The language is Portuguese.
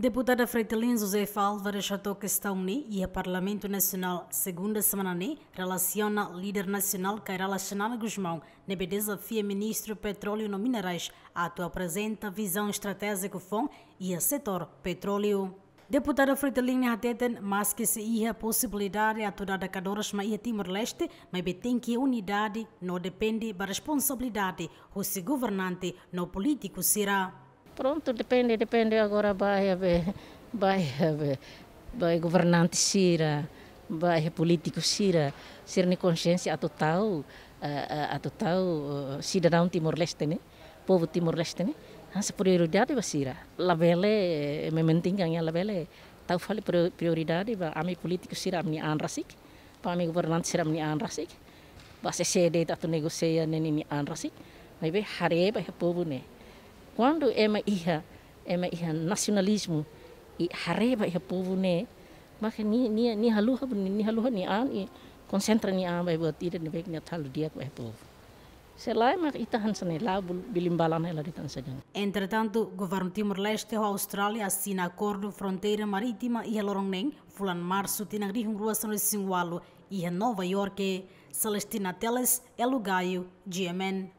Deputada Freitalin José Falva rechatou questão ni e o Parlamento Nacional, segunda semana ni, relaciona líder nacional Cairala Xanana Guzmão, nebe desafia ministro petróleo e minerais, ato apresenta visão estratégica FON e a setor petróleo. Deputada Freitalin hateten mas que se ia possibilidade a toda a cadoras ma ia Timor-Leste, mas tem que unidade não depende da responsabilidade, o governante, no político será. Pronto, depende, depende agora vai haver, vai haver, vai governante Sira, vai político Sira, ser na consciência atau tahu, a atau tahu uh, cidadão Timor-Leste né, povo Timor-Leste né, hansa prioridade ba Sira, labele eh, mementingkan yang labele, tahu fale prioridade ba ami político Sira amni anrasik, pa ami governante Sira amni anrasik, ba se sede atau negosia neni ni anrasik, mai be haré vai povo né? Quando é uma iha, é nacionalismo e hareba iha povo ne, maka ni ni ni haluha ni haluha ni an e concentra ni an vai buat ida ni baik ni talu dia com povo. Selai mak itahan sane lá bilimbalan ela de Tanzânia. Entretanto, o governo Timor-Leste e Austrália assina acordo fronteira marítima e Lorongnen, fulan março tinang rihung ruasan de Singualo e Nova York, Celestina Teles, Elugaio, GMN.